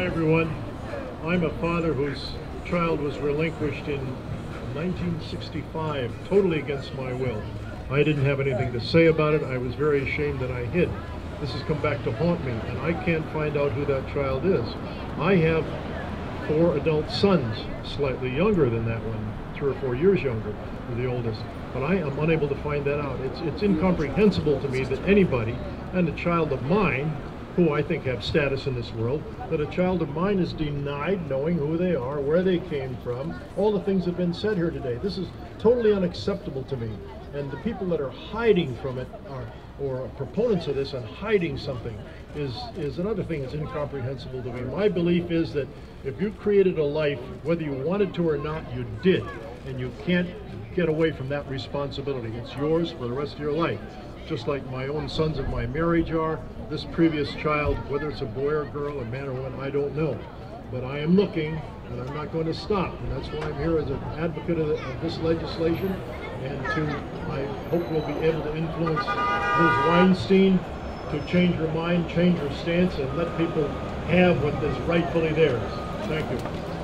Hi everyone. I'm a father whose child was relinquished in 1965, totally against my will. I didn't have anything to say about it. I was very ashamed that I hid. This has come back to haunt me and I can't find out who that child is. I have four adult sons, slightly younger than that one, three or four years younger, the oldest. But I am unable to find that out. It's, it's incomprehensible to me that anybody, and a child of mine, who I think have status in this world, that a child of mine is denied knowing who they are, where they came from, all the things that have been said here today. This is totally unacceptable to me. And the people that are hiding from it are, or proponents of this and hiding something is, is another thing that's incomprehensible to me. My belief is that if you created a life, whether you wanted to or not, you did. And you can't get away from that responsibility. It's yours for the rest of your life just like my own sons of my marriage are. This previous child, whether it's a boy or girl, a man or woman, I don't know. But I am looking, and I'm not going to stop. And that's why I'm here as an advocate of, the, of this legislation, and to, I hope we'll be able to influence Ms. Weinstein to change her mind, change her stance, and let people have what is rightfully theirs. Thank you.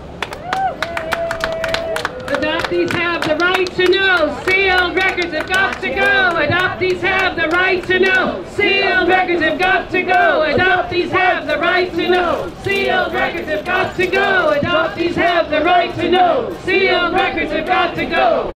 Adoptees have the right to know. Sealed records have got to go. Adoptees have the right to know. Sealed records have got to go. Adoptees have the right to know. Sealed records have got to go. Adoptees have the right to know. Sealed records have got to go.